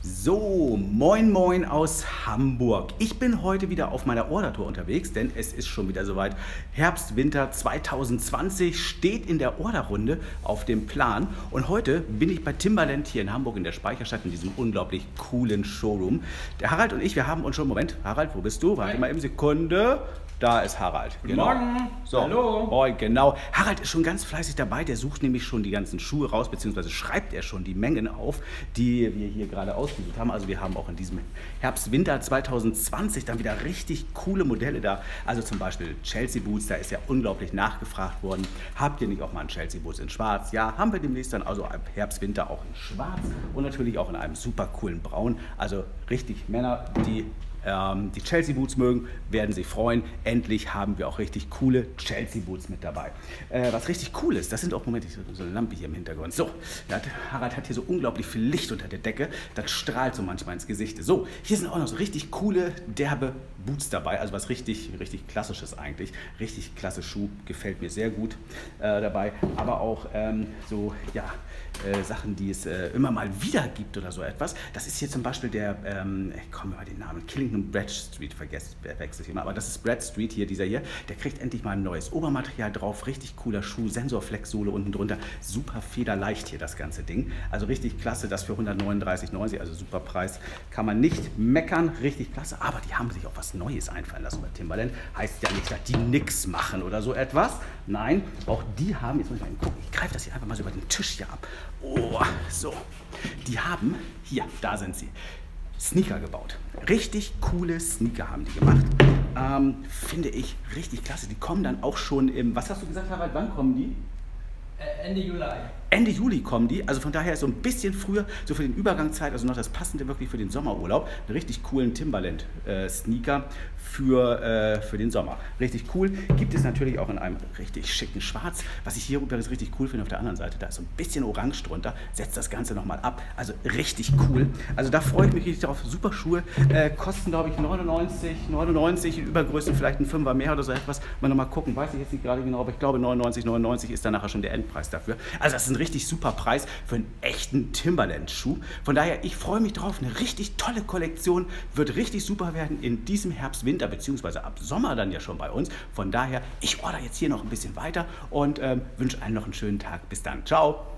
So, moin moin aus Hamburg. Ich bin heute wieder auf meiner Ordertour unterwegs, denn es ist schon wieder soweit. Herbst, Winter 2020 steht in der Orderrunde auf dem Plan. Und heute bin ich bei Timberland hier in Hamburg in der Speicherstadt in diesem unglaublich coolen Showroom. Der Harald und ich, wir haben uns schon, Moment, Harald, wo bist du? Warte mal eben Sekunde. Da ist Harald. Guten genau. Morgen. So. Hallo. Moin, genau. Harald ist schon ganz fleißig dabei. Der sucht nämlich schon die ganzen Schuhe raus, beziehungsweise schreibt er schon die Mengen auf, die wir hier gerade ausgesucht haben. Also wir haben auch in diesem Herbst, Winter 2020 dann wieder richtig coole Modelle da. Also zum Beispiel Chelsea Boots, da ist ja unglaublich nachgefragt worden. Habt ihr nicht auch mal einen Chelsea Boots in schwarz? Ja, haben wir demnächst dann also ab Herbst, Winter auch in schwarz und natürlich auch in einem super coolen Braun. Also richtig Männer, die ähm, die Chelsea Boots mögen, werden sich freuen. Endlich haben wir auch richtig coole Chelsea Boots mit dabei. Äh, was richtig cool ist, das sind auch, Moment, so, so eine Lampe hier im Hintergrund. So, hat, Harald hat hier so unglaublich viel Licht unter der Decke. Das strahlt so manchmal ins Gesicht. So, hier sind auch noch so richtig coole, derbe Boots dabei. Also was richtig, richtig klassisches eigentlich. Richtig klasse Schuh, gefällt mir sehr gut äh, dabei. Aber auch ähm, so, ja, äh, Sachen, die es äh, immer mal wieder gibt oder so etwas. Das ist hier zum Beispiel der, ähm, ich komme über den Namen, Killington Brad Street, vergesst, wechsel ich immer, aber das ist Brad Street hier, dieser hier. Der kriegt endlich mal ein neues Obermaterial drauf, richtig cooler Schuh, Sensorflex-Sohle unten drunter, super federleicht hier das ganze Ding. Also richtig klasse, das für 139,90, also super Preis, kann man nicht meckern, richtig klasse, aber die haben sich auch was Neues einfallen lassen bei Timberland. Heißt ja nicht, dass die nichts machen oder so etwas. Nein, auch die haben, jetzt muss ich mal gucken, ich greife das hier einfach mal so über den Tisch hier ab. Oh, so. Die haben, hier, da sind sie, Sneaker gebaut. Richtig coole Sneaker haben die gemacht. Ähm, finde ich richtig klasse. Die kommen dann auch schon im, was hast du gesagt, Harald, wann kommen die? Ende Juli. Ende Juli kommen die, also von daher so ein bisschen früher, so für den Übergangszeit, also noch das Passende wirklich für den Sommerurlaub. Einen richtig coolen Timberland-Sneaker für, äh, für den Sommer. Richtig cool. Gibt es natürlich auch in einem richtig schicken Schwarz. Was ich hier übrigens richtig cool finde auf der anderen Seite, da ist so ein bisschen Orange drunter, setzt das Ganze nochmal ab. Also richtig cool. Also da freue ich mich richtig drauf. Super Schuhe. Äh, kosten glaube ich 99, 99 in Übergrößen, vielleicht ein Fünfer mehr oder so etwas. Mal nochmal gucken, weiß ich jetzt nicht gerade genau, aber ich glaube 99, 99 ist dann nachher schon der Endpreis dafür. Also das ist ein richtig super Preis für einen echten Timberland-Schuh. Von daher, ich freue mich drauf. Eine richtig tolle Kollektion. Wird richtig super werden in diesem Herbst, Winter, beziehungsweise ab Sommer dann ja schon bei uns. Von daher, ich order jetzt hier noch ein bisschen weiter und ähm, wünsche allen noch einen schönen Tag. Bis dann. Ciao.